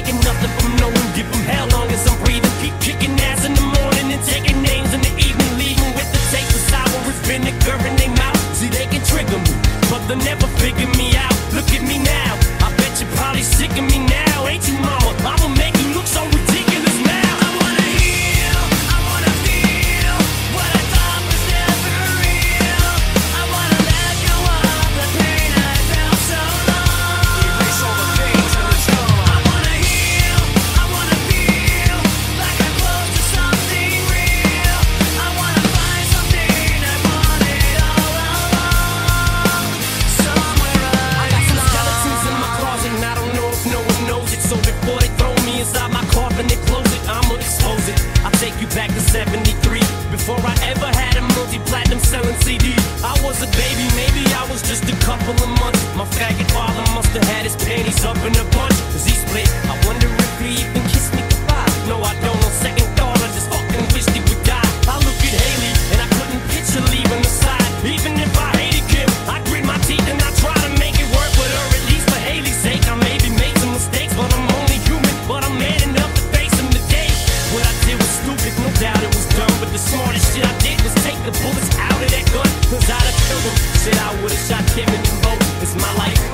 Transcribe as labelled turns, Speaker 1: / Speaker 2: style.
Speaker 1: taking nothing from no one. Give them hell long as I'm breathing. Keep kicking ass in the morning and taking names in the evening. Leaving with the taste of sour as vinegar in their mouth. See, they can trigger me, but they'll never figure me out. Look at me now. I bet you're probably sick of me now. Ain't you, mama? I shot Kim and them both. It's my life.